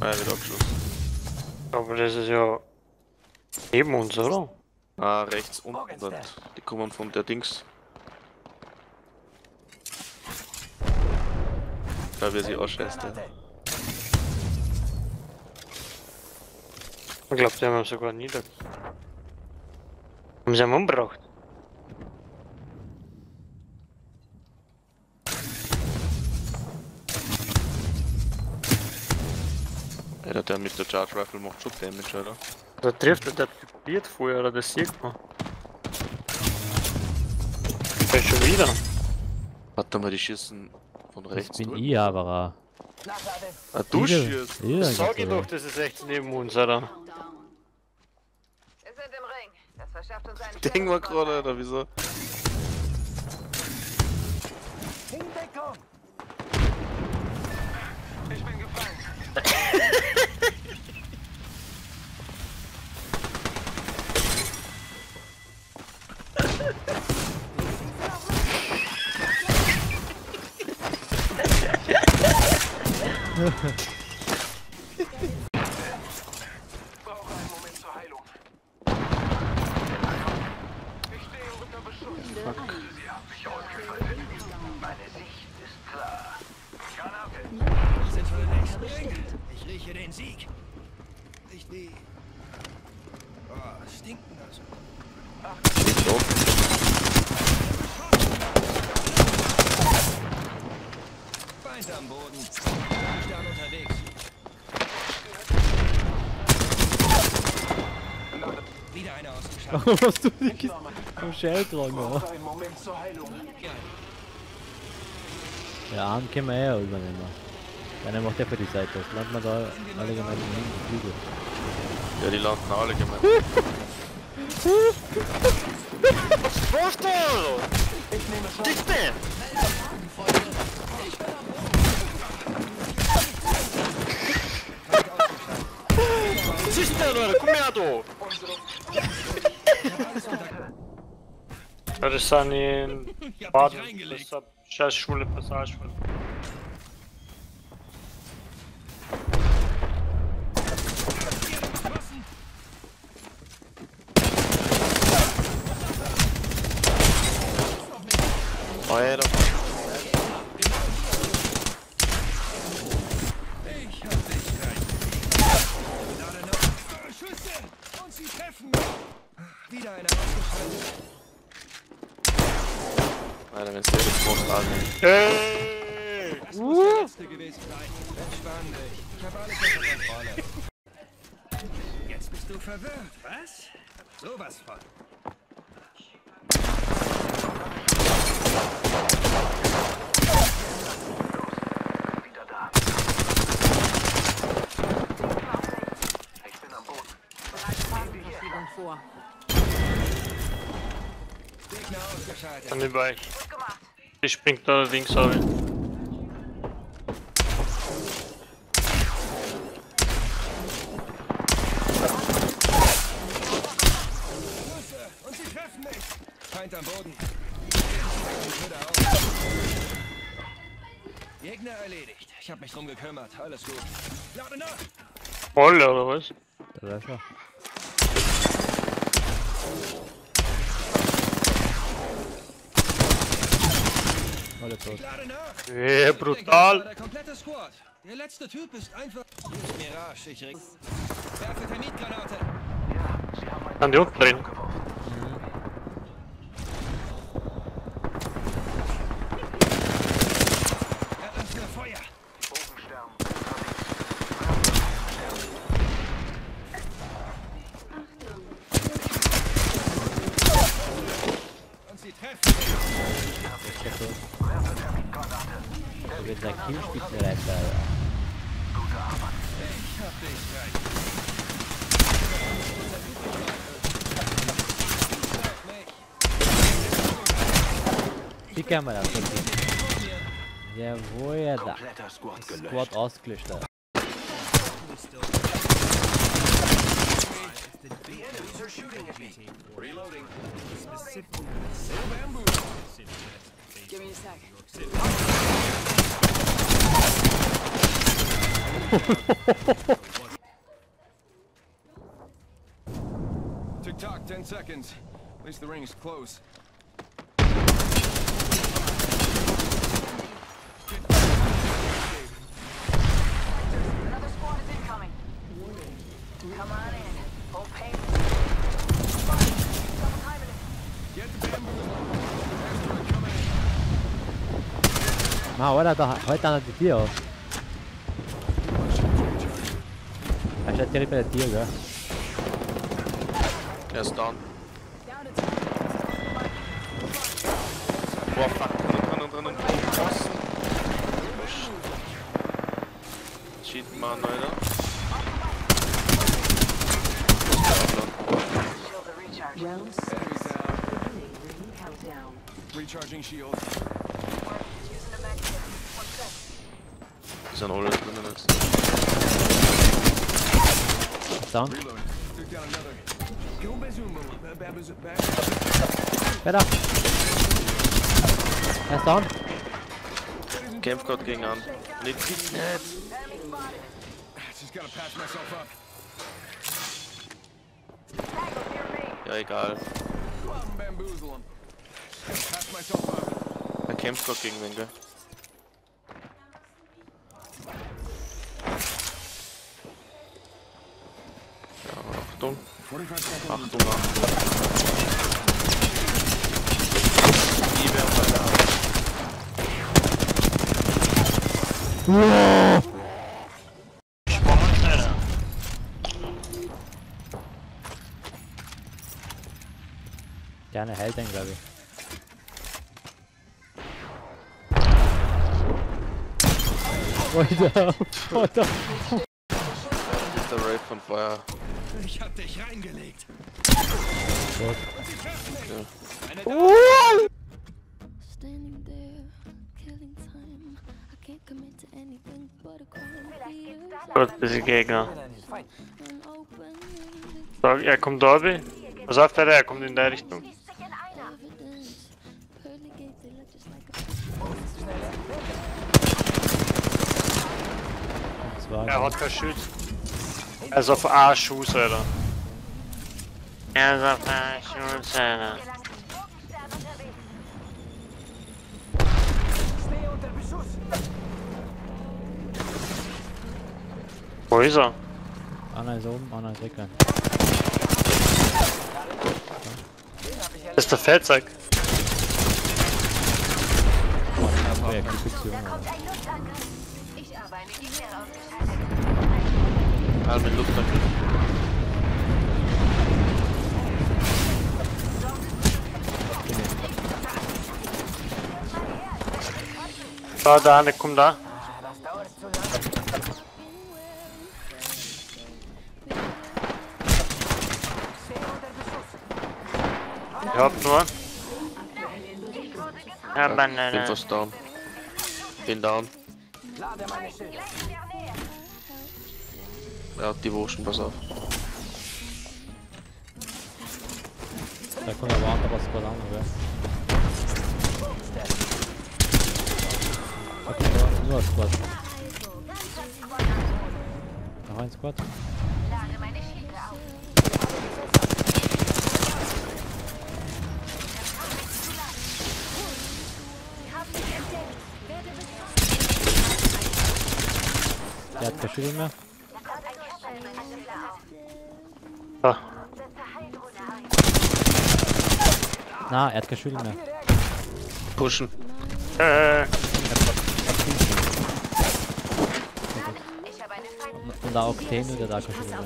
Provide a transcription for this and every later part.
Ah, wieder abgeschossen. Aber das ist ja neben uns, oder? Ah, rechts unten dort. Die kommen von der Dings. Da wie sie ausscheißt, ja. Ich glaube, die haben sogar nieder. Haben sie ihn umgebracht? Alter, der mit der Charge Rifle macht schon Damage, oder? Da trifft er, der probiert vorher, oder das sieht man. Der ist schon wieder. Warte mal, die schießen von Das rechts bin durch. ich aber. Ah, du schießt! wieder Das sag ich doch, das ist echt neben uns, oder? Wir sind im Ring. Das verschafft uns einen Ding war Stellungsvorteil. gerade, oder wieso? Sind wir längst im Ring? Ich rieche den Sieg. Riecht wie... Oh, stinken das. Nicht so. Feind am Boden. Stern unterwegs. Wieder einer ausgeschaltet. Warum hast du dich am Shell getragen, oder? Ja, Arm können wir eh übernehmen. Einer macht der für die Seite. Das landen wir da alle gemeinsam im Flügel. Ja, die landen alle gemein. Was da, oder? Dichte! Was ist denn, oder? Komm her, du! Ja, das sind in Baden, das ist eine scheiß Schule, Passage. Treffen mich. Wieder einer ausgeschaltet. Alter, wenn es der jetzt macht, Alter. Hey! Das muss der letzte gewesen. Entspann dich. Ich habe alles unter Kontrolle. Jetzt bist du verwirrt, was? Sowas von. Vor. Euch. Gut gemacht. Die springt da links auf. Schüsse! Und sie treffen mich. Feind am Boden. Gegner erledigt. Ich habe mich drum gekümmert. Alles gut. Lade nach. Voll, oder was? Da wär's schon. Alle tot. Hey, brutal! Der komplette Squad. Der letzte Typ ist einfach. Mirage. Ich reg. Werfe Termitgranate. An die unten drin. Er öffnet Feuer. Und sie treffen mich. Da wird sein Killspitzenreiter, Alter. Ich hab dich rein. Schick einmal das Ding. Jawohl, ja da. Squad ausgelöscht, Alter. Give me a sec. Tick tock, 10 seconds. At least the ring is close. Come on in. Hold pain. Get the bamboozle. Asteroid coming in. Na, heute Er steht direkt bei der Tier, gell? Er ist down. Boah, fuck. Drinnen, drinnen, drinnen. Pfosten. Cheat mal, Alter. Enemies down. Countdown. Recharging shield. Die sind alle drinnen jetzt. Wer da? Er ist down. Kämpft grad gegen an. Nicht near me. Ja, egal. Er kämpft grad gegen wen, gell? Achtung. 45 seconds. Achtung, Achtung. Die werden bei der Spannend, Alter. Gerne hält den, glaube ich. Alter, Alter. der Raid von vorher. Ich hab dich reingelegt. Gut. Standing there, killing time. I can't commit to anything but a crime here. Gut, bisschen Gegner. And open So, er kommt da, wie? Pass auf, der, er kommt in der Richtung. Das Er hat kein Schild. Er ist auf A-Schuss, Alter. Er ist auf A-Schuss, Alter. Wo ist er? Einer ist oben, einer ist weg. Das ist der Feldsack. Projekt, die Fiktion. Halt mit Luftangriff. Da, da, eine kommt da. Ich hab nur. Ja, Bin Banane. fast down. Bin down. Er hat die Wurschen, pass auf. Da kommt aber anderer Squad an, oder? Da kommt nur- ein Squad. Noch ein Squad. Der hat kein Schild mehr. Da. Na, er hat kein Schild mehr. Pushen. Äh, Ich habe eine Feind. Und der Octane, der da kein Schild mehr.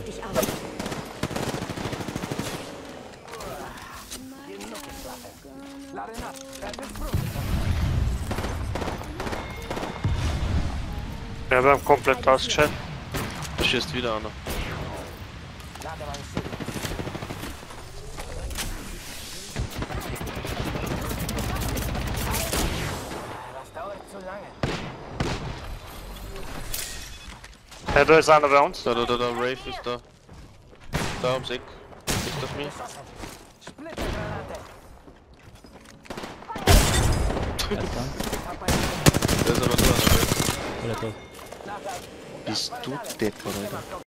wir haben komplett ausgeschaltet. Da schießt wieder einer. Ja, da ist einer bei uns. Da, da, da, da, Rave ist da. Da ums Eck. Nicht auf mich. Er ist. Der ist aber da, der Rave. Oder tot. Bist du deppert, Alter.